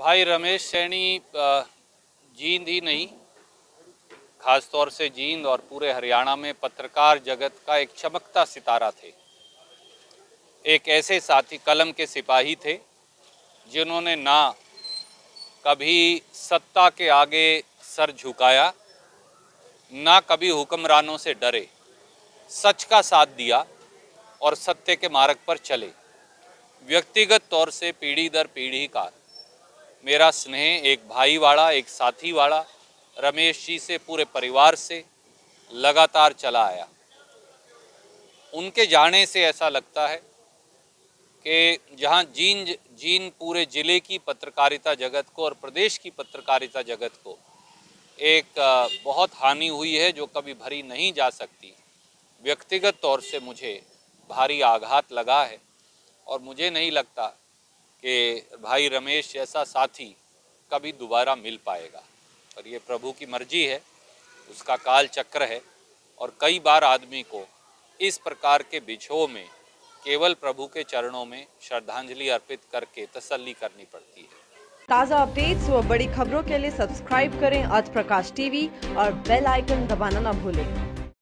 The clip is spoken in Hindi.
भाई रमेश सैनी जींद ही नहीं खास तौर से जींद और पूरे हरियाणा में पत्रकार जगत का एक चमकता सितारा थे। एक ऐसे साथी कलम के सिपाही थे, जिन्होंने ना कभी सत्ता के आगे सर झुकाया, ना कभी हुक्मरानों से डरे। सच का साथ दिया और सत्य के मार्ग पर चले। व्यक्तिगत तौर से पीढ़ी दर पीढ़ी का मेरा स्नेह, एक भाई वाला एक साथी वाला रमेश जी से, पूरे परिवार से लगातार चला आया। उनके जाने से ऐसा लगता है कि जहाँ जीन जीन पूरे ज़िले की पत्रकारिता जगत को और प्रदेश की पत्रकारिता जगत को एक बहुत हानि हुई है जो कभी भरी नहीं जा सकती। व्यक्तिगत तौर से मुझे भारी आघात लगा है और मुझे नहीं लगता कि भाई रमेश जैसा साथी कभी दोबारा मिल पाएगा। और ये प्रभु की मर्ज़ी है, उसका काल चक्र है और कई बार आदमी को इस प्रकार के बिछो में, केवल प्रभु के चरणों में श्रद्धांजलि अर्पित करके तसल्ली करनी पड़ती है। ताज़ा अपडेट्स व बड़ी खबरों के लिए सब्सक्राइब करें आज प्रकाश टीवी और बेल आइकन दबाना न भूलें।